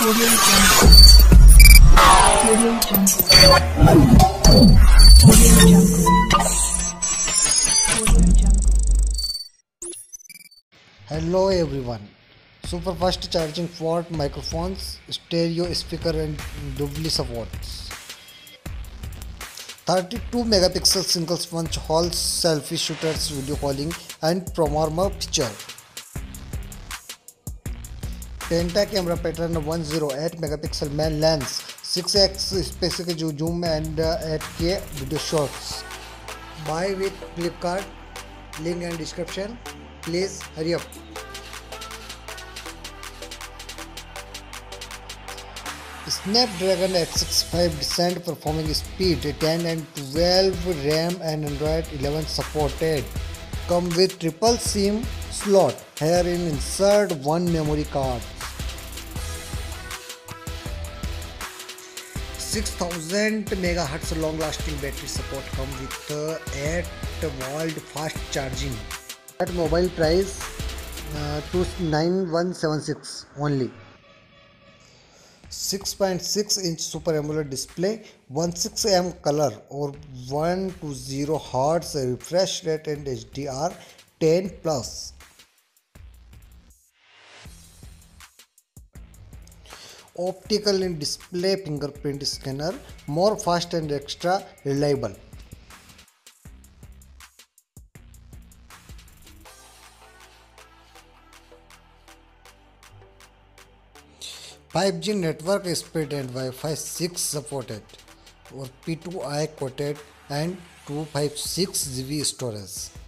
Hello everyone. Super fast charging port microphones, stereo speaker and doubly supports. 32 megapixel single punch hole selfie shooters video calling and panorama picture. Penta camera pattern one zero eight megapixel main lens six X space जो zoom में and eight K video shorts buy with Flipkart link and description please hurry up Snapdragon eight six five decent performing speed ten and twelve RAM and Android eleven supported come with triple SIM slot here in insert one memory card 6000 megahertz long lasting battery support come with uh, 8 volt fast charging. At mobile price uh, 29176 only. 6.6 inch super AMOLED display 16m color or 120 Hz refresh rate and HDR 10 plus optical in display fingerprint scanner more fast and extra reliable 5G network speed and Wi-Fi 6 supported or P2i quoted and 256 GB storage.